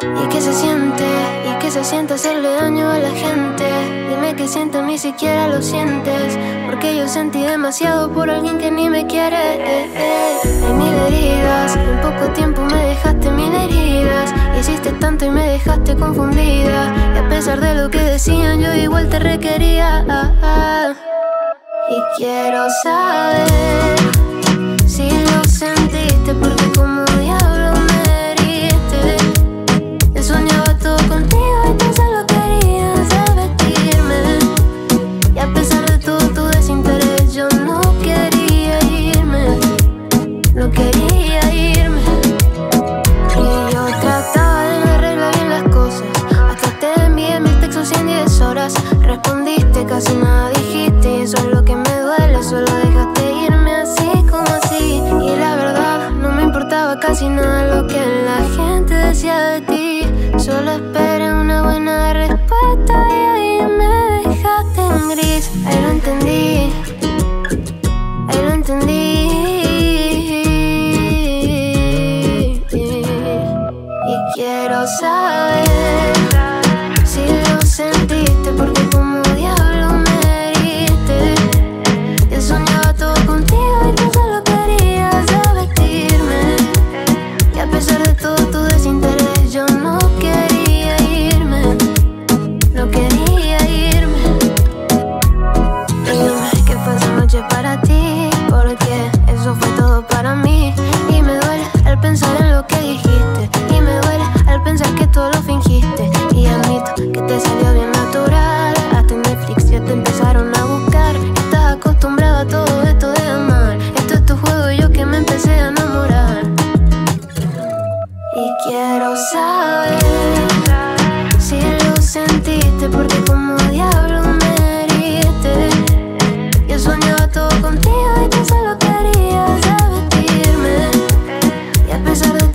¿Y qué se siente? ¿Y qué se siente hacerle daño a la gente? Dime qué sientes, ni siquiera lo sientes. Porque yo sentí demasiado por alguien que ni me quiere. Hay mil heridas, en poco tiempo me dejaste mil heridas. Hiciste tanto y me dejaste confundida. Y a pesar de lo que decían, yo igual te requería. Y quiero saber Respondiste, casi nada dijiste. Y eso es lo que me duele. Solo dejaste irme así como así. Y la verdad, no me importaba casi nada lo que la gente decía de ti. Solo esperé una buena respuesta y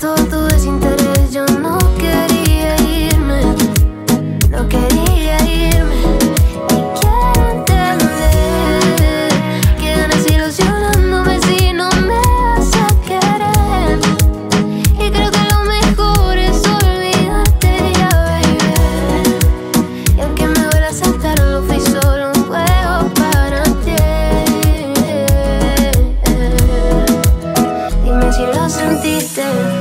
todo tu desinterés yo no quería irme, no quería irme. Y quiero entender quedas ilusionándome si no me vas a querer. Y creo que lo mejor es olvidarte ya baby. Y aunque me duela aceptarlo fui solo un juego para ti. Dime si lo sentiste.